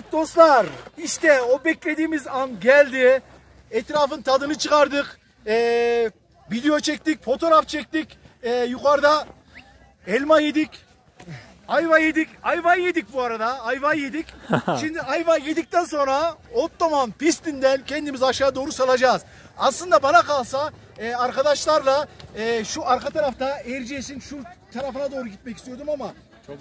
Evet dostlar işte o beklediğimiz an geldi. Etrafın tadını çıkardık. Ee, video çektik, fotoğraf çektik. Ee, yukarıda elma yedik. Ayva yedik. Ayva yedik bu arada. Ayva yedik. Şimdi ayva yedikten sonra Ottoman pistinden kendimizi aşağı doğru salacağız. Aslında bana kalsa e, arkadaşlarla e, şu arka tarafta Erciyes'in şu tarafına doğru gitmek istiyordum ama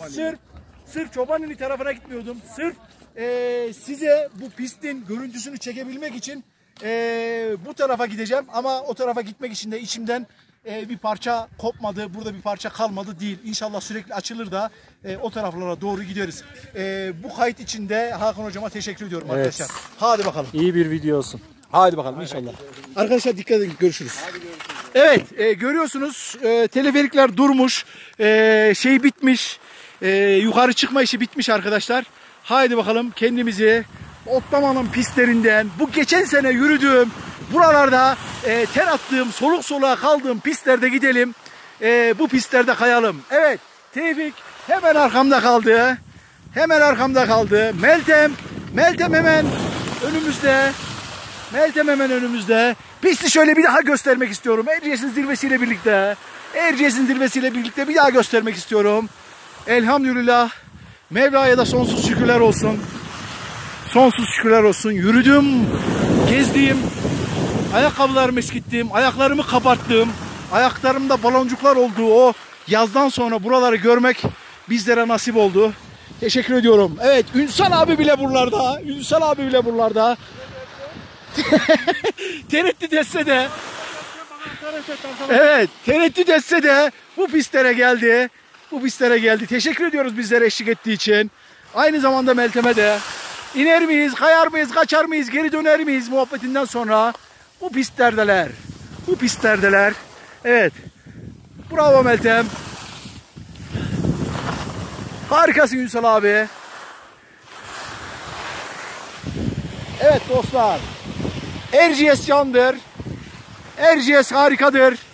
sırf sırf Çobanili tarafına gitmiyordum. Sırf e, size bu pistin görüntüsünü çekebilmek için e, bu tarafa gideceğim ama o tarafa gitmek için de içimden e, bir parça kopmadı, burada bir parça kalmadı değil. İnşallah sürekli açılır da e, o taraflara doğru gideriz. E, bu kayıt için de Hakan hocama teşekkür ediyorum Evet. arkadaşlar. Hadi bakalım. İyi bir video olsun. Hadi bakalım inşallah. Arkadaşlar dikkat edin görüşürüz. Evet e, görüyorsunuz e, teleferikler durmuş. E, şey bitmiş. E, yukarı çıkma işi bitmiş arkadaşlar. Haydi bakalım kendimizi Otlaman'ın pistlerinden bu geçen sene yürüdüğüm buralarda e, ter attığım soluk soluğa kaldığım pistlerde gidelim. E, bu pistlerde kayalım. Evet Tevfik hemen arkamda kaldı. Hemen arkamda kaldı. Meltem Meltem hemen önümüzde. Meltem hemen önümüzde. Pisti şöyle bir daha göstermek istiyorum. Erciyes'in zirvesiyle birlikte. Erciyes'in zirvesiyle birlikte bir daha göstermek istiyorum. Elhamdülillah. Mevla'ya da sonsuz şükürler olsun. Sonsuz şükürler olsun. Yürüdüm, gezdim. Ayakkabılarımı eskittim. Ayaklarımı kabarttım. Ayaklarımda baloncuklar olduğu o yazdan sonra buraları görmek bizlere nasip oldu. Teşekkür ediyorum. Evet Ünsal abi bile buralarda. Ünsal abi bile buralarda. tereddüt etse de Evet tereddüt etse de bu pistlere geldi. Bu pistlere geldi. Teşekkür ediyoruz bizlere eşlik ettiği için. Aynı zamanda Meltem'e de. İner miyiz, kayar mıyız, kaçar mıyız, geri döner miyiz muhabbetinden sonra bu pistlerdeler. Bu pistlerdeler. Evet. Bravo Meltem. Harikasın Ünsal abi. Evet dostlar. Erciyes candır. Erciyes harikadır.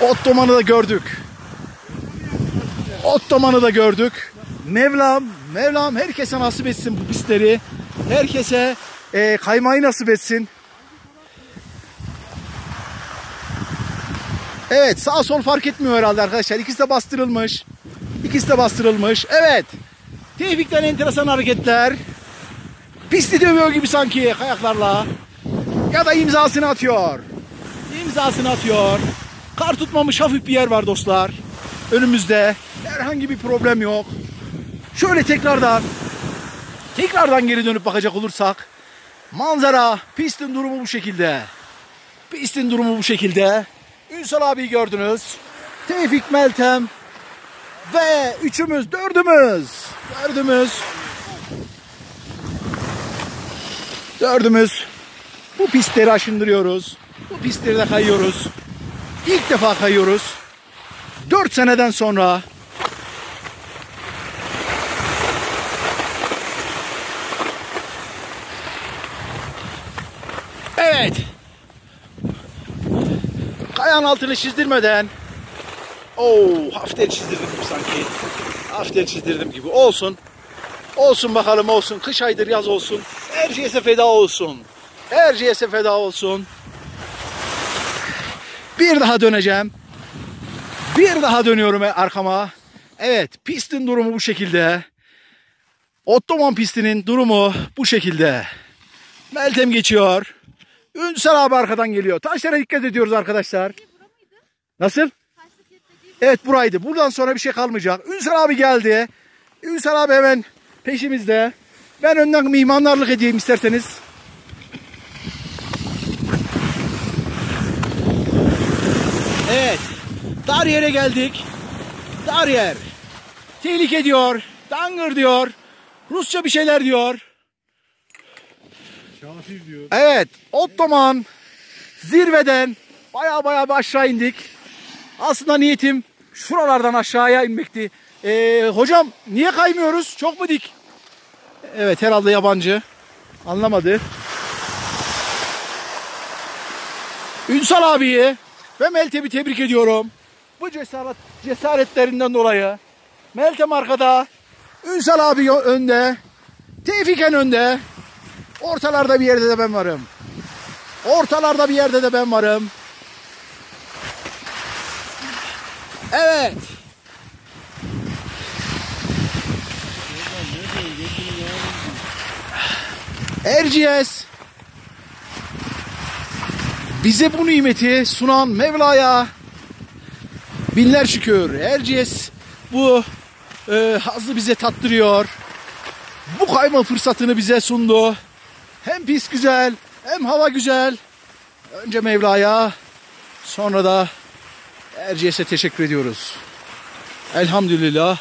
Ottoman'ı da gördük. Ottoman'ı da gördük. Mevlam, Mevlam herkese nasip etsin bu pistleri. Herkese e, kaymayı nasip etsin. Evet sağ sol fark etmiyor herhalde arkadaşlar. İkisi de bastırılmış. İkisi de bastırılmış. Evet. Tevfik'ten enteresan hareketler. Pisti dövüyor gibi sanki ayaklarla. Ya da imzasını atıyor. İmzasını atıyor. Kar tutmamış hafif bir yer var dostlar. Önümüzde. Herhangi bir problem yok. Şöyle tekrardan tekrardan geri dönüp bakacak olursak manzara pistin durumu bu şekilde. Pistin durumu bu şekilde. Ünsal abi gördünüz. Tevfik Meltem ve üçümüz, dördümüz. Dördümüz. Dördümüz bu pistleri aşındırıyoruz. Bu pistleri de kayıyoruz. İlk defa kayıyoruz. Dört seneden sonra Evet. Kayan altını çizdirmeden Oo, hafiften çizdirdim gibi sanki. Hafiften çizdirdim gibi. Olsun. Olsun bakalım olsun. Kış aydır yaz olsun. Erciyes'e feda olsun. Erciyes'e feda olsun. Bir daha döneceğim. Bir daha dönüyorum arkama. Evet pistin durumu bu şekilde. Ottoman pistinin durumu bu şekilde. Meltem geçiyor. Ünsal abi arkadan geliyor. Taşlara dikkat ediyoruz arkadaşlar. Nasıl? Evet buraydı. Buradan sonra bir şey kalmayacak. Ünsal abi geldi. Ünsal abi hemen peşimizde. Ben önden mihmandarlık edeyim isterseniz. Evet. Dar yere geldik. Dar yer. Tehlike diyor. Dangır diyor. Rusça bir şeyler diyor. Kafir diyor. Evet. Ottoman zirveden baya baya bir aşağı indik. Aslında niyetim şuralardan aşağıya inmekti. Ee, hocam niye kaymıyoruz? Çok mu dik? Evet herhalde yabancı. Anlamadı. Ünsal abiyi ve Meltem'i tebrik ediyorum. Bu cesaret, cesaretlerinden dolayı Meltem arkada. Ünsal abi önde. Tevfiken önde. Ortalarda bir yerde de ben varım. Ortalarda bir yerde de ben varım. Evet. Erciyes bize bu nimeti sunan Mevla'ya binler şükür. Erciyes bu e, hazzı bize tattırıyor. Bu kayma fırsatını bize sundu. Hem pis güzel hem hava güzel. Önce Mevla'ya sonra da Erciyes'e teşekkür ediyoruz. Elhamdülillah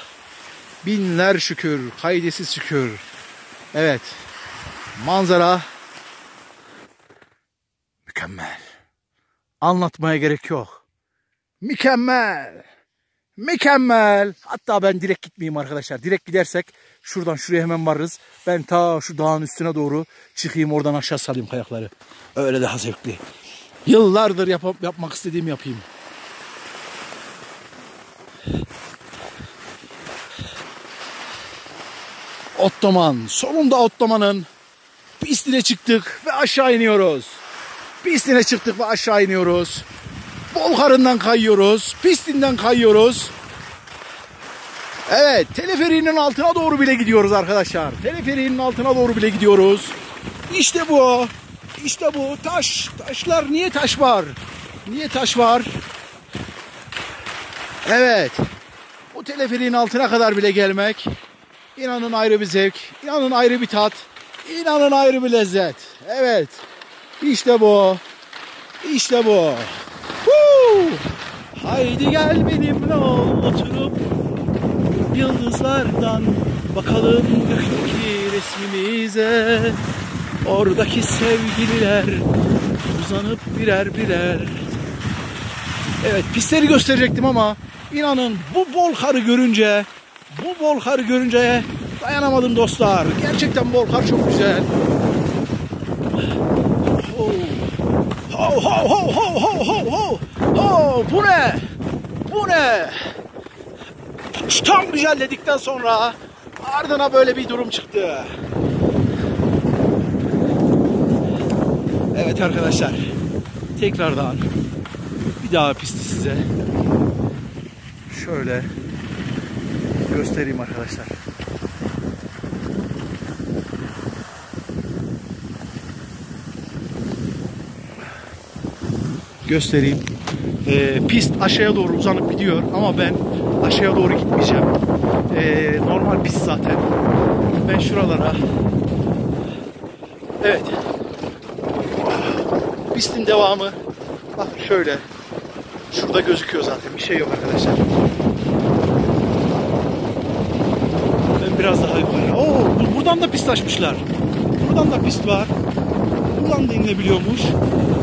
binler şükür, kaydesiz şükür. Evet manzara mükemmel. Anlatmaya gerek yok. Mükemmel. Mükemmel. Hatta ben direkt gitmeyeyim arkadaşlar. Direkt gidersek şuradan şuraya hemen varırız. Ben ta şu dağın üstüne doğru çıkayım oradan aşağı salayım kayakları. Öyle daha zevkli. Yıllardır yap- yapmak istediğimi yapayım. Ottoman. Sonunda Ottoman'ın pistine çıktık ve aşağı iniyoruz. Pistine çıktık ve aşağı iniyoruz. Bolkarından kayıyoruz. Pistinden kayıyoruz. Evet, teleferiğinin altına doğru bile gidiyoruz arkadaşlar. Teleferiğinin altına doğru bile gidiyoruz. İşte bu. İşte bu. Taş. Taşlar niye taş var? Niye taş var? Evet. Bu teleferiğin altına kadar bile gelmek inanın ayrı bir zevk, inanın ayrı bir tat, inanın ayrı bir lezzet. Evet. İşte bu. İşte bu. Haydi gel benimle oturup yıldızlardan bakalım gökteki resmimize. Oradaki sevgililer uzanıp birer birer. Evet pistleri gösterecektim ama inanın bu bol karı görünce bu bol karı görünce dayanamadım dostlar. Gerçekten bol kar çok güzel. Ho ho ho ho ho ho ho. Ho bu ne? Bu ne? Tam güzel dedikten sonra ardına böyle bir durum çıktı. Evet arkadaşlar. Tekrardan bir daha pisti size şöyle göstereyim arkadaşlar. Göstereyim. Ee, pist aşağıya doğru uzanıp gidiyor ama ben aşağıya doğru gitmeyeceğim. Ee, normal pist zaten. Ben şuralara Evet. Pistin devamı bak şöyle. Şurada gözüküyor zaten. Bir şey yok arkadaşlar. Ben biraz daha yukarı. Oo, bu- buradan da pist açmışlar. Buradan da pist var. Buradan da inilebiliyormuş.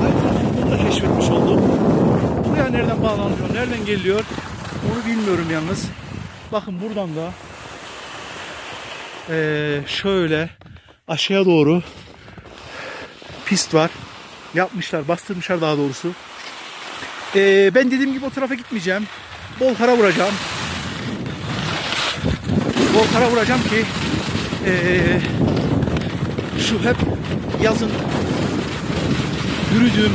Ayrıca bunu da keşfetmiş bağlanıyor, nereden geliyor onu bilmiyorum yalnız. Bakın buradan da eee, şöyle aşağıya doğru pist var. Yapmışlar, bastırmışlar daha doğrusu. Eee, ben dediğim gibi o tarafa gitmeyeceğim. Bol kara vuracağım. Bol kara vuracağım ki eee, şu hep yazın yürüdüğüm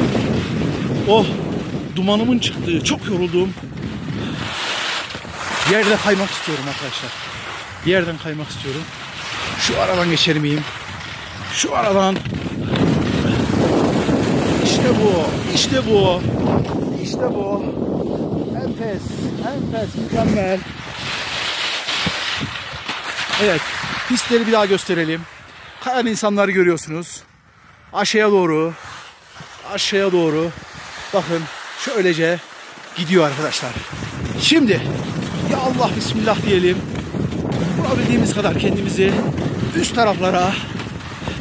o dumanımın çıktığı çok yorulduğum yerde kaymak istiyorum arkadaşlar. Bir yerden kaymak istiyorum. Şu aradan geçer miyim? Şu aradan işte bu, işte bu, işte bu. Enfes, enfes, mükemmel. Evet, pistleri bir daha gösterelim. Kayan insanları görüyorsunuz. Aşağıya doğru, aşağıya doğru. Bakın şöylece gidiyor arkadaşlar. Şimdi ya Allah Bismillah diyelim. Vurabildiğimiz kadar kendimizi üst taraflara,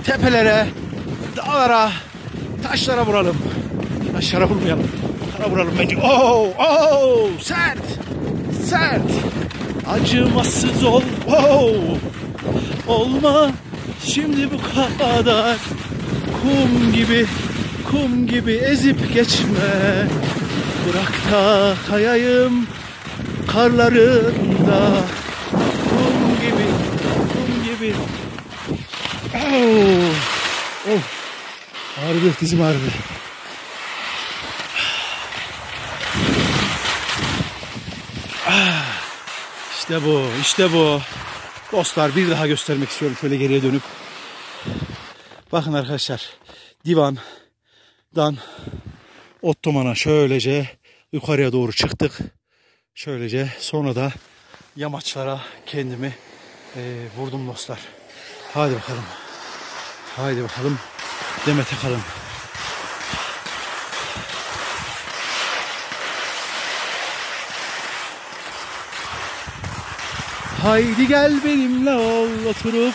tepelere, dağlara, taşlara vuralım. Taşlara vurmayalım. Kara vuralım bence. Oh, oh, sert, sert. Acımasız ol. Oh, olma şimdi bu kadar. Kum gibi, kum gibi ezip geçme. Bırak da kayayım karlarında. Oh. Oh. Ağrıdı dizim ağrıdı. Ah. İşte bu, işte bu. Dostlar bir daha göstermek istiyorum şöyle geriye dönüp. Bakın arkadaşlar divandan Ottoman'a şöylece yukarıya doğru çıktık. Şöylece sonra da yamaçlara kendimi e, vurdum dostlar. Hadi bakalım. Haydi bakalım. Demet Akalın. Haydi gel benimle ol oturup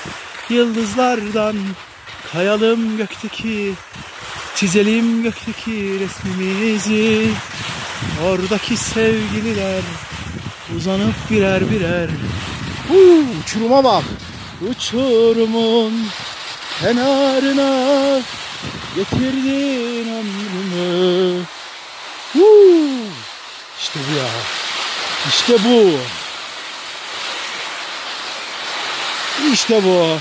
yıldızlardan kayalım gökteki çizelim gökteki resmimizi. Oradaki sevgililer uzanıp birer birer. Huu, uçuruma bak. Uçurumun kenarına getirdin ömrümü. Huu, işte bu ya. İşte bu. İşte bu.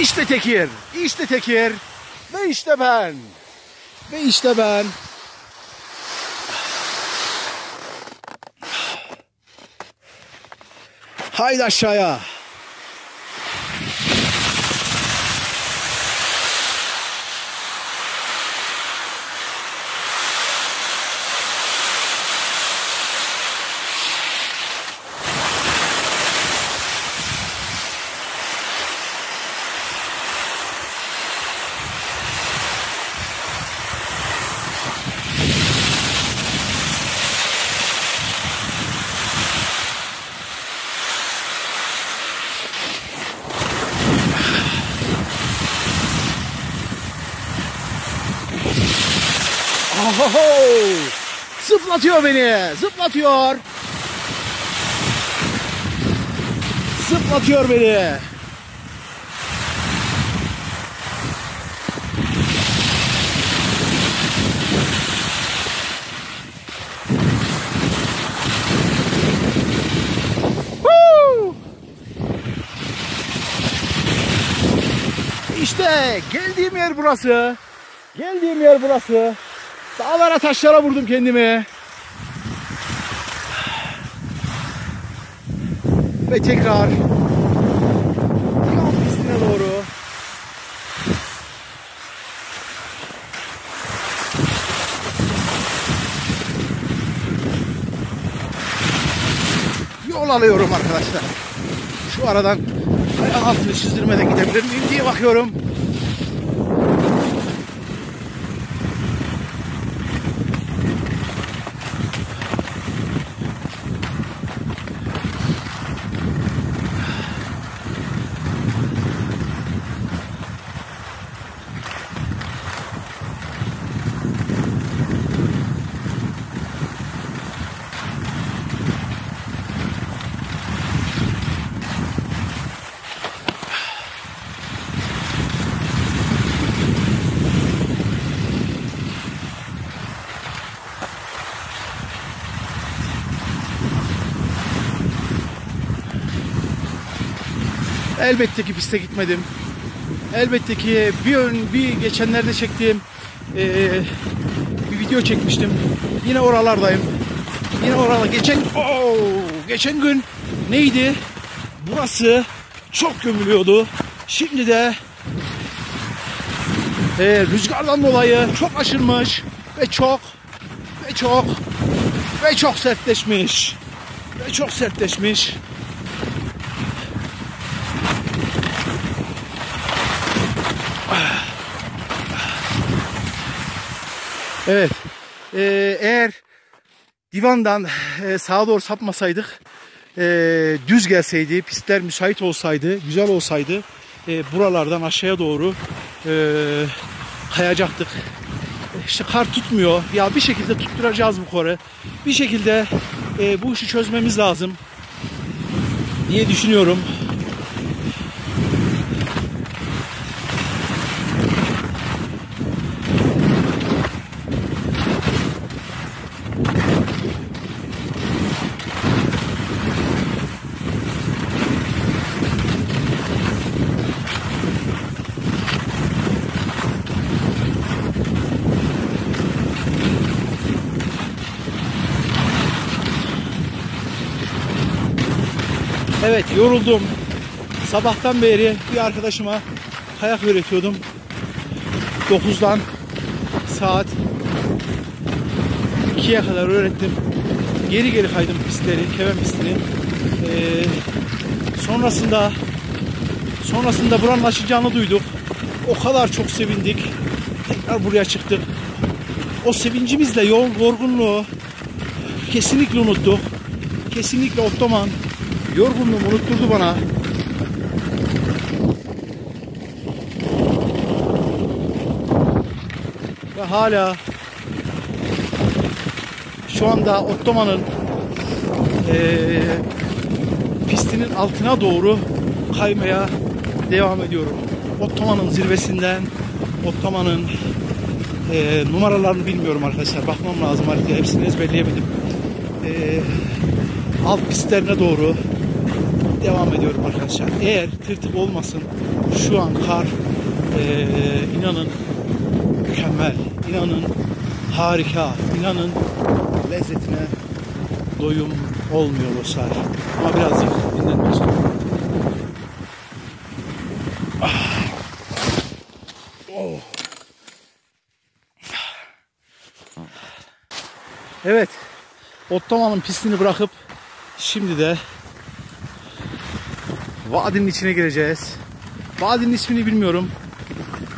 İşte Tekir, işte Tekir ve işte ben. Ve işte ben. Haydi aşağıya. Zıplatıyor beni. Zıplatıyor. Zıplatıyor beni. İşte geldiğim yer burası. Geldiğim yer burası. Dağlara taşlara vurdum kendimi. Ve tekrar yol pistine doğru. Yol alıyorum arkadaşlar. Şu aradan ayak altını çizdirmeden gidebilir miyim diye bakıyorum. Elbette ki piste gitmedim. Elbette ki bir ön, bir geçenlerde çektiğim eee, bir video çekmiştim. Yine oralardayım. Yine oralar. Geçen Oo, geçen gün neydi? Burası çok gömülüyordu. Şimdi de eee, rüzgardan dolayı çok aşınmış ve çok ve çok ve çok sertleşmiş. Ve çok sertleşmiş. Evet. Ee, eğer divandan e, sağa doğru sapmasaydık, e, düz gelseydi, pistler müsait olsaydı, güzel olsaydı, e, buralardan aşağıya doğru e, kayacaktık. İşte kar tutmuyor. Ya bir şekilde tutturacağız bu karı. Bir şekilde e, bu işi çözmemiz lazım diye düşünüyorum. Evet yoruldum. Sabahtan beri bir arkadaşıma kayak öğretiyordum. 9'dan saat 2'ye kadar öğrettim. Geri geri kaydım pistleri, keven pistini. Ee, sonrasında sonrasında buranın açacağını duyduk. O kadar çok sevindik. Tekrar buraya çıktık. O sevincimizle yol yorgunluğu kesinlikle unuttuk. Kesinlikle Ottoman yorgunluğumu unutturdu bana. Ve hala şu anda Ottoman'ın eee, pistinin altına doğru kaymaya devam ediyorum. Ottoman'ın zirvesinden Ottoman'ın eee, numaralarını bilmiyorum arkadaşlar. Bakmam lazım haritaya. Hepsini ezberleyemedim. Eee, alt pistlerine doğru devam ediyorum arkadaşlar. Eğer tırtık olmasın şu an kar eee, inanın mükemmel, inanın harika, inanın lezzetine doyum olmuyor dostlar. Ama birazcık dinlenmek istiyorum. Ah. Oh. Evet. Ottoman'ın pistini bırakıp şimdi de vadinin içine gireceğiz. Vadinin ismini bilmiyorum.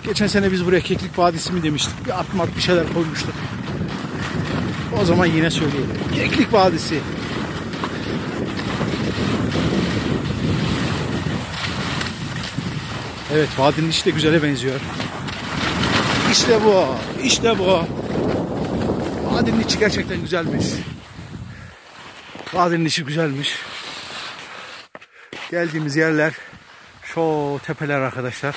Geçen sene biz buraya Keklik Vadisi mi demiştik. Bir atmat bir şeyler koymuştuk. O zaman yine söyleyelim. Keklik Vadisi. Evet vadinin içi de güzele benziyor. İşte bu. İşte bu. Vadinin içi gerçekten güzelmiş. Vadinin içi güzelmiş. Geldiğimiz yerler şu tepeler arkadaşlar.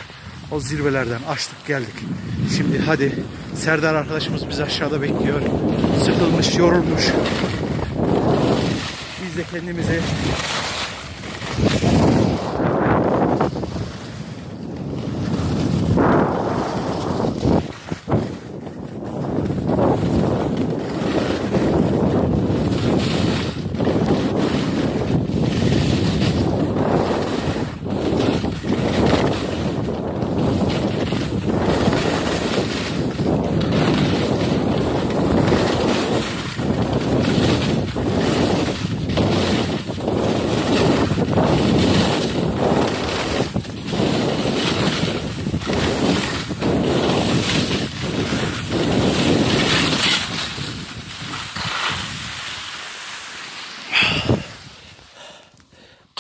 O zirvelerden açtık geldik. Şimdi hadi Serdar arkadaşımız bizi aşağıda bekliyor. Sıkılmış, yorulmuş. Biz de kendimizi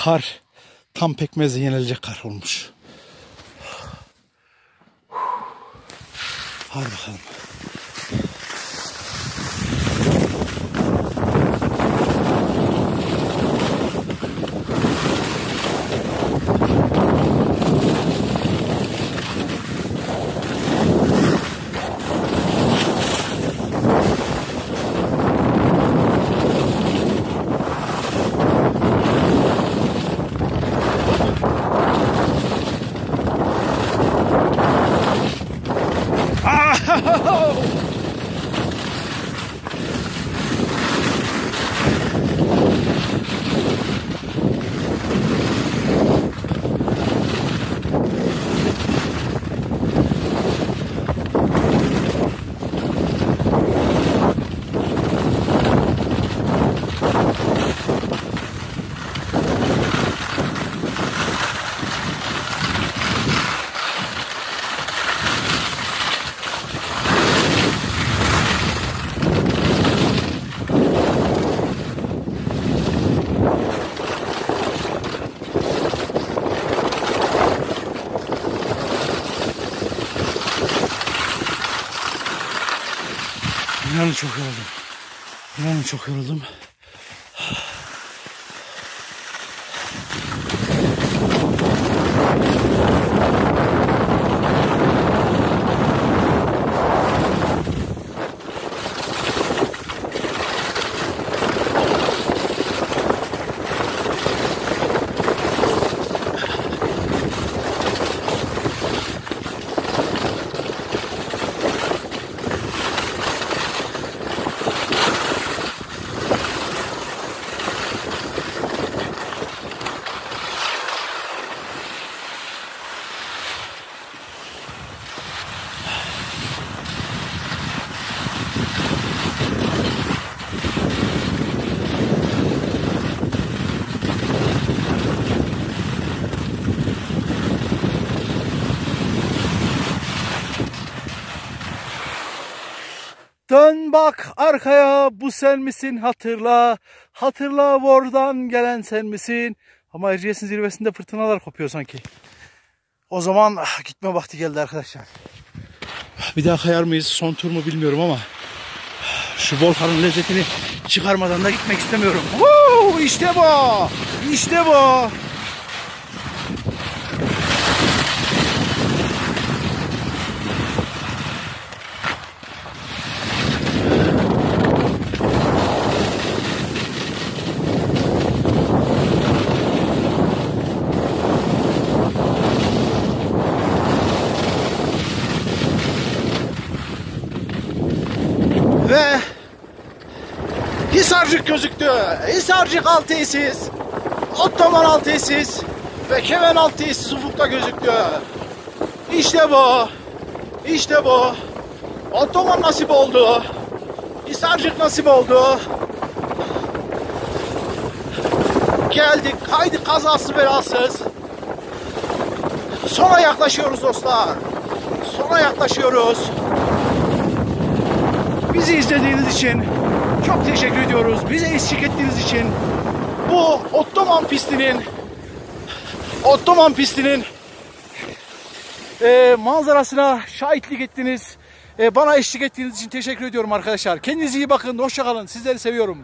kar tam pekmezle yenilecek kar olmuş. Hadi bakalım. İnanın çok yoruldum. İnanın çok yoruldum. Bak arkaya bu sen misin hatırla. Hatırla oradan gelen sen misin? Ama Erciyes'in zirvesinde fırtınalar kopuyor sanki. O zaman gitme vakti geldi arkadaşlar. Bir daha kayar mıyız? Son tur mu bilmiyorum ama şu volkanın lezzetini çıkarmadan da gitmek istemiyorum. Woo! İşte bu. İşte bu. Ve Hisarcık alt tesis. Ottoman alt tesis. Ve Kemen alt tesis ufukta gözüktü. İşte bu. İşte bu. Ottoman nasip oldu. Hisarcık nasip oldu. Geldik, kaydık kazasız belasız. Sona yaklaşıyoruz dostlar. Sona yaklaşıyoruz. Bizi izlediğiniz için çok teşekkür ediyoruz. Bize eşlik ettiğiniz için bu Ottoman pistinin Ottoman pistinin e, manzarasına şahitlik ettiniz. E, bana eşlik ettiğiniz için teşekkür ediyorum arkadaşlar. Kendinize iyi bakın. Hoşçakalın. Sizleri seviyorum.